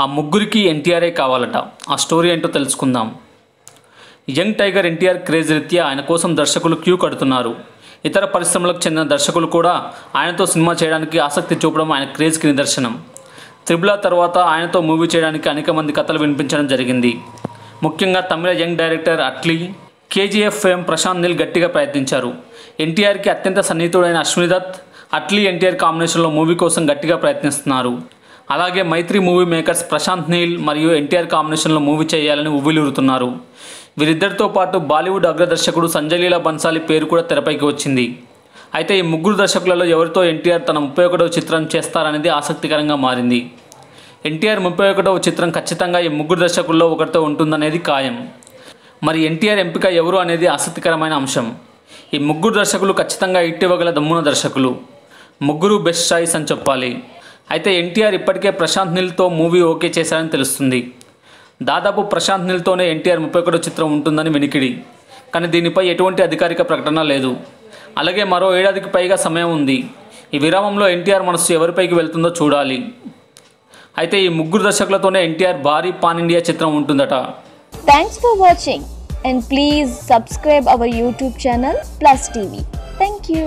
ఆ ముగ్గురికి ఎన్టీఆర్ఏ కావాలట. ఆ స్టోరీ ఏంటో తెలుసుకుందాం. యంగ్ టైగర్ ఎన్టీఆర్ క్రేజ్ రీత్యా ఆయన కోసం దర్శకులు క్యూ కడుతున్నారు. ఇతర పరిశ్రమలకు చెందిన దర్శకులు కూడా ఆయనతో సినిమా చేయడానికి ఆసక్తి చూపడం ఆయన క్రేజ్కి నిదర్శనం. త్రిబుల తర్వాత ఆయనతో మూవీ చేయడానికి అనేక మంది కథలు వినిపించడం జరిగింది. ముఖ్యంగా Tamil young director Atlee KGF fame Prashanth Neel గట్టిగా ప్రయత్నించారు. ఎన్టీఆర్కి అత్యంత సన్నిహితుడైన అశ్విని దత్ అట్లీ ఎన్టీఆర్ కాంబినేషన్లో మూవీ కోసం గట్టిగా ప్రయత్నిస్తున్నారు. అలాగే మైత్రి మూవీ మేకర్స్ ప్రశాంత్ నీల్ మరియు ఎన్టీఆర్ కాంబినేషన్లో మూవీ చేయాలని ఉవ్విలురుతున్నారు. వీరిద్దరితో పాటు బాలీవుడ్ అగ్రదర్శకుడు సంజయ్ లీలా బన్సాలి పేరు కూడా తెరపైకి వచ్చింది. అయితే ఈ ముగ్గురు దర్శకులలో ఎవరితో ఎన్టీఆర్ తన ముప్పై ఒకటవ చిత్రం చేస్తారనేది ఆసక్తికరంగా మారింది. ఎన్టీఆర్ ముప్పై ఒకటవ చిత్రం ఖచ్చితంగా ఈ ముగ్గురు దర్శకుల్లో ఒకరితో ఉంటుందనేది ఖాయం. మరి ఎన్టీఆర్ ఎంపిక ఎవరు అనేది ఆసక్తికరమైన అంశం. ఈ ముగ్గురు దర్శకులు ఖచ్చితంగా ఇట్టివ్వగల దమ్మున దర్శకులు. ముగ్గురు బెస్ట్ ఛాయిస్ అని చెప్పాలి. అయితే ఎన్టీఆర్ ఇప్పటికే ప్రశాంత్ నీల్తో మూవీ ఓకే చేశారని తెలుస్తుంది. దాదాపు ప్రశాంత్ నీల్తోనే ఎన్టీఆర్ ముప్పై ఒకటో చిత్రం ఉంటుందని వినికిడి. కానీ దీనిపై ఎటువంటి అధికారిక ప్రకటన లేదు. అలాగే మరో ఏడాదికి పైగా సమయం ఉంది. ఈ విరామంలో ఎన్టీఆర్ మనసు ఎవరిపైకి వెళ్తుందో చూడాలి. అయితే ఈ ముగ్గురు దర్శకులతోనే ఎన్టీఆర్ భారీ పాన్ ఇండియా చిత్రం ఉంటుందట. Thanks for watching and please subscribe our YouTube channel plus TV thank you